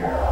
Yeah.